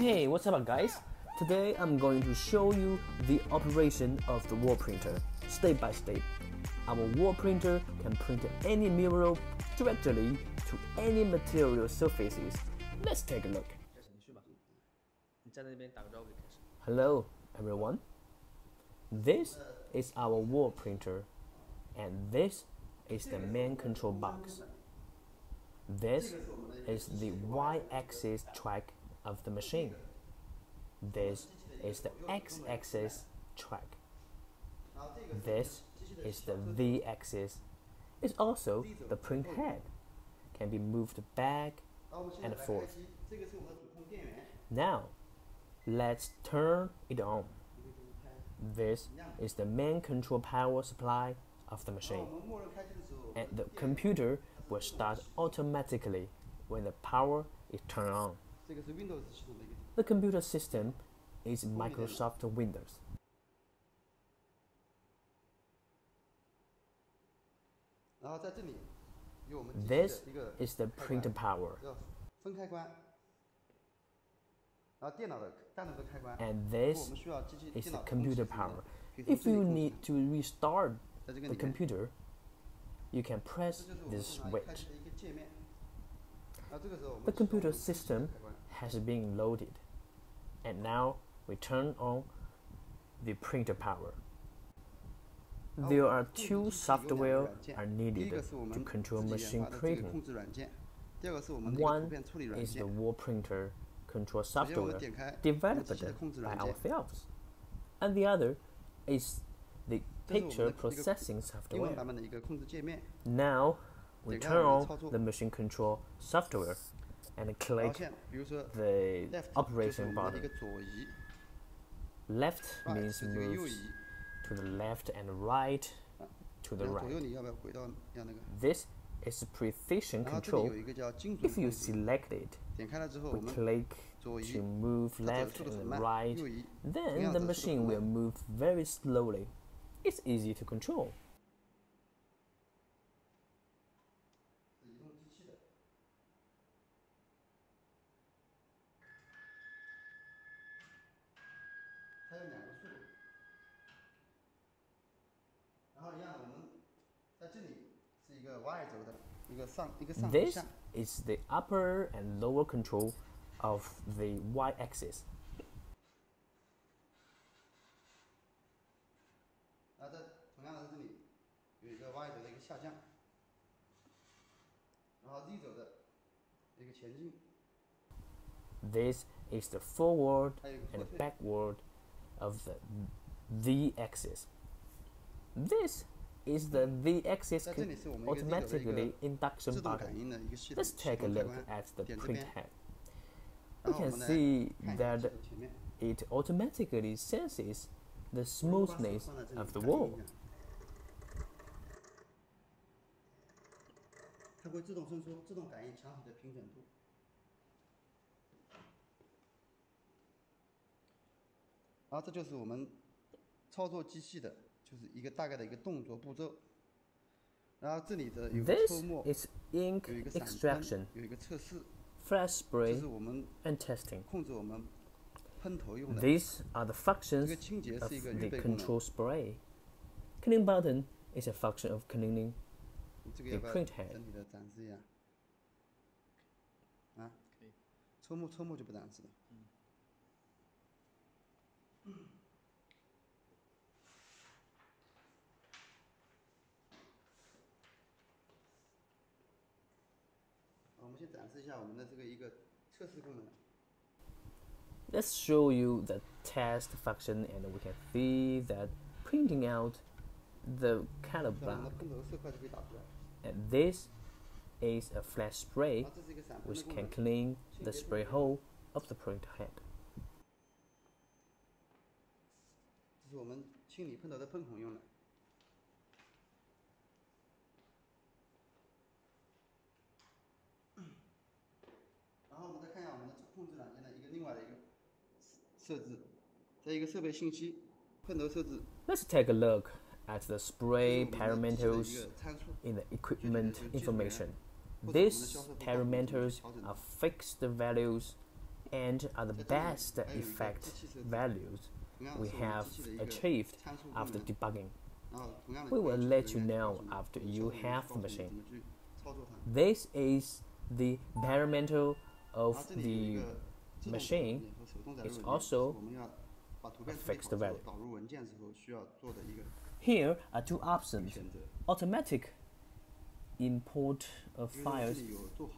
Hey, what's up guys? Today I'm going to show you the operation of the wall printer, step by step. Our wall printer can print any mural directly to any material surfaces. Let's take a look. Hello everyone. This is our wall printer and this is the main control box. This is the y-axis track of the machine. This is the x-axis track. This is the z-axis. It's also the print head. Can be moved back and forth. Now, let's turn it on. This is the main control power supply of the machine. And the computer will start automatically when the power is turned on. The computer system is Microsoft Windows. This is the printer power. And this is the computer power. If you need to restart the computer, you can press this switch. The computer system has been loaded. And now we turn on the printer power. There are two software are needed to control machine printing. One is the wall printer control software developed by ourselves, and the other is the picture processing software. Now we turn on the machine control software and click the operation button. Left means move to the left and right to the right. This is precision control. If you select it, we click to move left and right, then the machine will move very slowly. It's easy to control. This is the upper and lower control of the y-axis. This is the forward and backward of the z-axis. This is the z-axis 在这里是我们一个 Z 轴的一 automatically 个 induction 自动 button. 感应的一个系统 Let's take a 启动开 look 关。 at the 点这 print 边 head. We 然后我 can 们来 see 看一下 that 系统前面。 it automatically senses the 我们把手 smoothness 放在这里 of the 感应 wall. 一下它会自动伸缩，自动感应墙体的平整度。然后这就是我们操作机器的， 就是一个大概的一个动作步骤。然后这里的有个抽墨，有一个闪灯，有一个测试。Flash spray and testing 控制我们喷头用的。These are the functions of the control spray. Cleaning button is a function of cleaning the print head. 们先展示一下我们的这个一个测试功能。 Let's show you the test function and we can see that printing out the color 这样我们 block 的喷头色块就可以打出来。 and this is a flash spray 然后这是一个散喷的 which 功 can 能。 clean the spray hole of the print head. 这是我们清理喷头的喷孔用的。 设置，在一个设备信息喷头设置， Let's take a look at the 这是 spray 我们的机器的一 parameters 个参数。 in the equipment information. 或者我们的销 These 售部 parameters 调整 are fixed values and are the best effect values 同样 we 是我们 have 机器的一个 achieved 参数功 after 能。 debugging. 然后同样的 We will 可以 let you 去人员 know 告诉你 after 有效 you 的 have 告 the 诉你 machine. 怎么去操作它。 This is the parameter 然 of 后这里有一 the 个自动载入 machine is also a fixed value. Here are two options, automatic import of files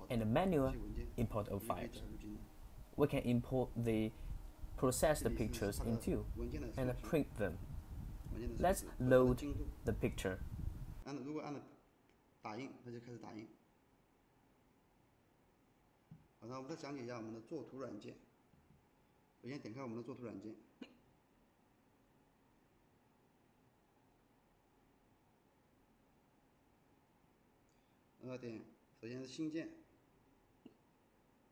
and manual import of files. We can import the processed pictures into and print them. Let's load the picture. 好，那我们再讲解一下我们的作图软件。首先点开我们的作图软件，然后点，首先是新建，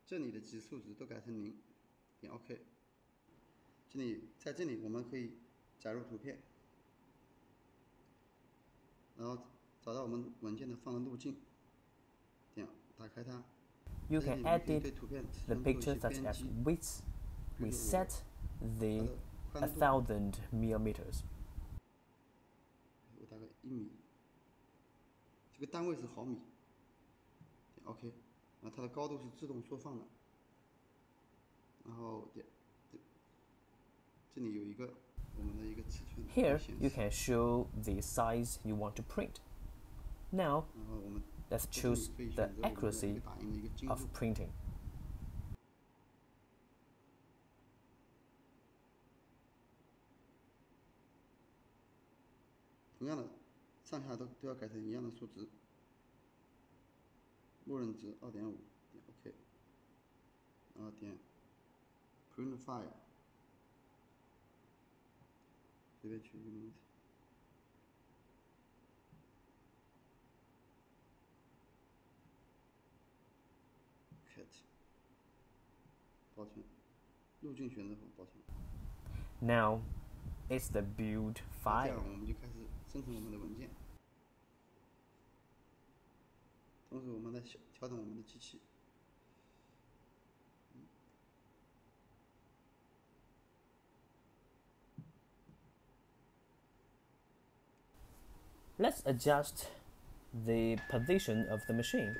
这里的级数值都改成零，点 OK。这里在这里我们可以载入图片，然后找到我们文件的放的路径，点打开它。You 在这 can 里我们可以 edit 对图片 the 能做一 picture 些 such 编 as 辑 width. 比 We 如说 set 它 the 的 a 宽度， thousand millimeters. 我大概一米，这个单位是毫米。点 OK，然后它的高度是自动缩放的，然后点这这里有一个我们的一个尺寸可以 Here 显 you 示 can show the size you want to print. Now 然后我们 let's 在这里 choose 可以 the 选择我们的一 accuracy 个打印的一个精 of 度。 printing. 同样的，上下都都要改成一样的数值，默认值二点五，点 OK，然后点 Print File，随便取一个名字 保存，路径选择后保存。 Now it's the build 这 file. 样我们就开始生成我们的文件，同时我们来调调整我们的机器。 Let's adjust the position of the machine.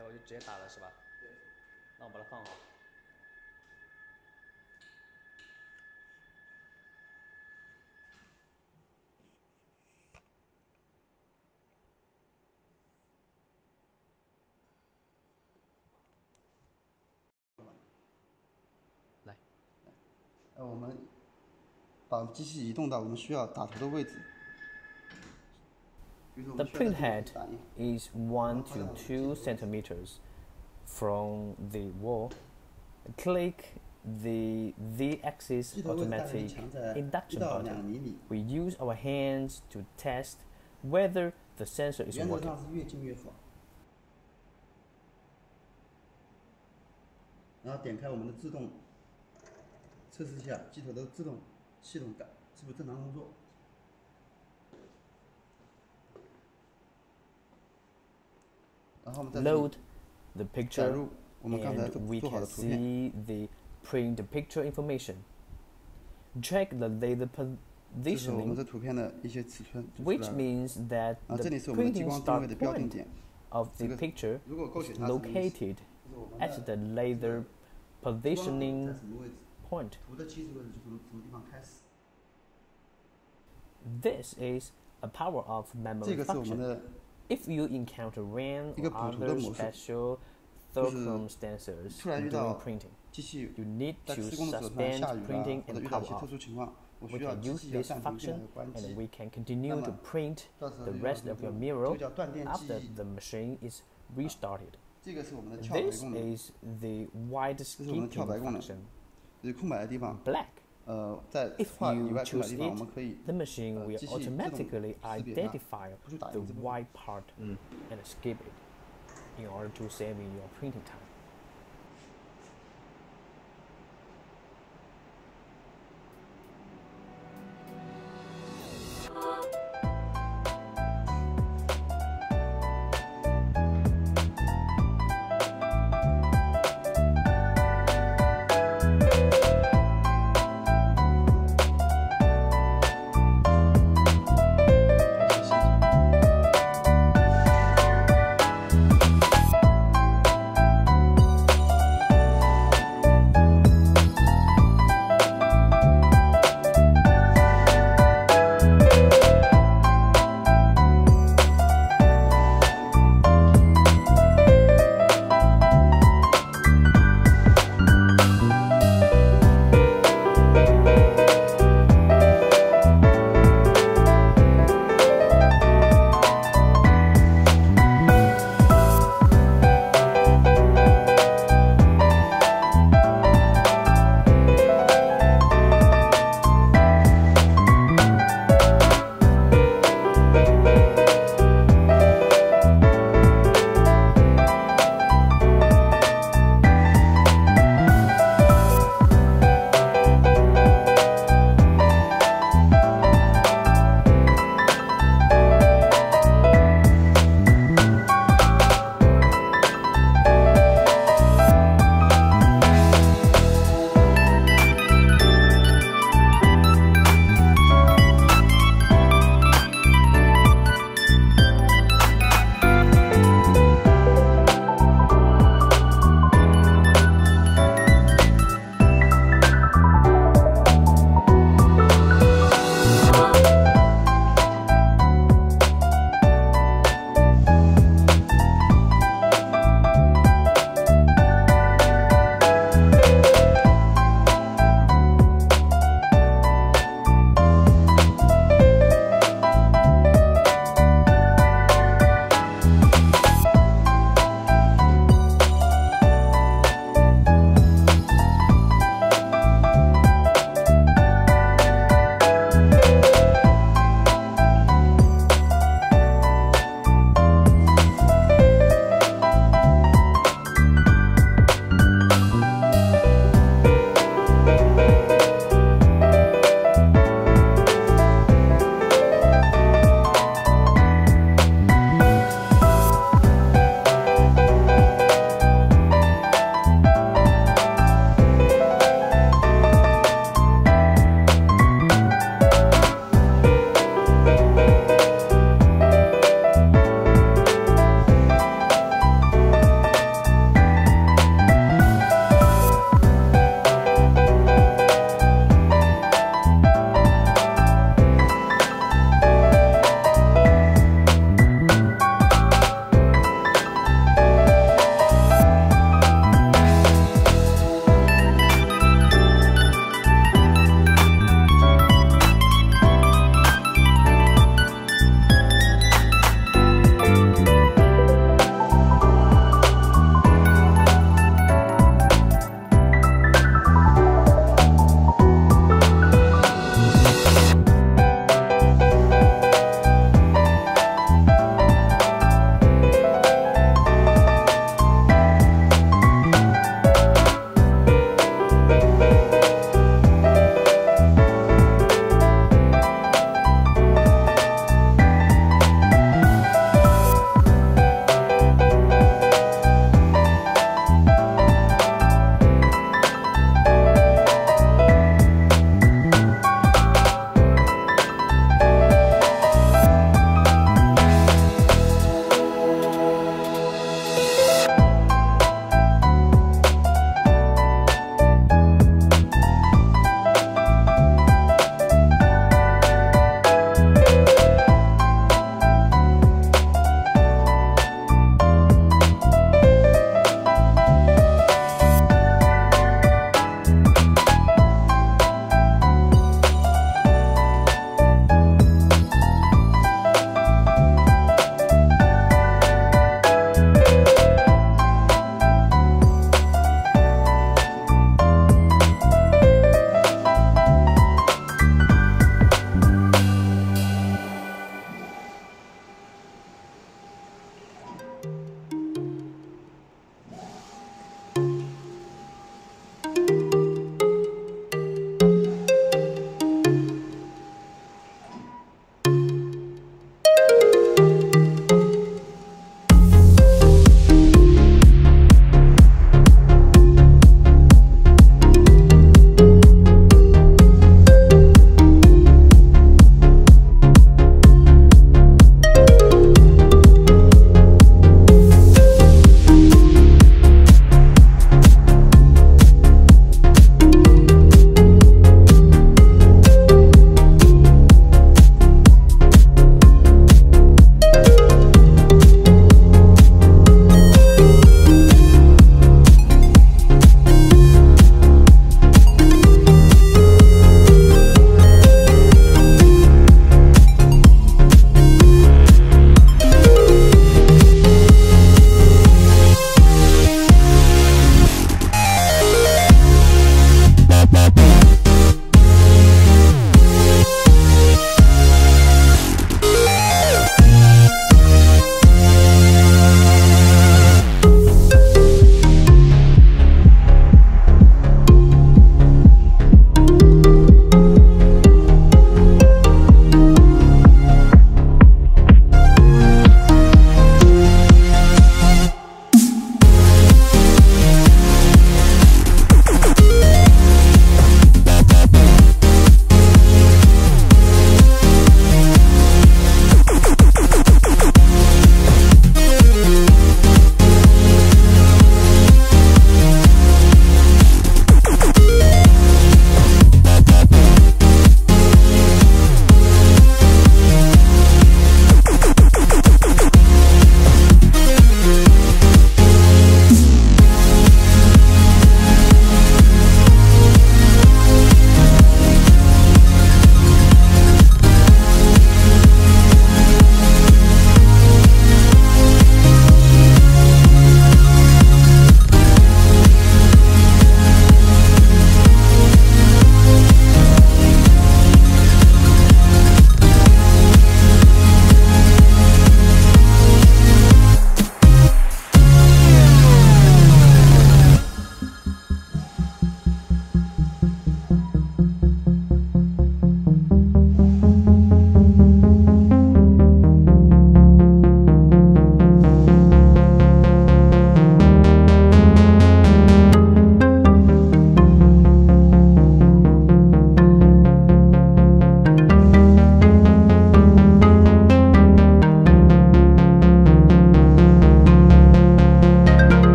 待会就直接打了是吧？对。那我把它放好。来，呃，我们把机器移动到我们需要打头的位置。The printhead is 1 to 2 centimeters from the wall. Click the Z-axis automatic induction button. We use our hands to test whether the sensor is working. load the picture and we can see the print the picture information. Check the laser positioning, which means that the printing start point of the picture is located at the laser positioning point. This is a power of memory function. If you encounter rain or other special circumstances during printing, you need to suspend printing and power off. We can use this function and we can continue to print the rest of your mirror after the machine is restarted. This is the white skip function. Black if you choose it, the machine will automatically identify the white part and skip it in order to save your printing time.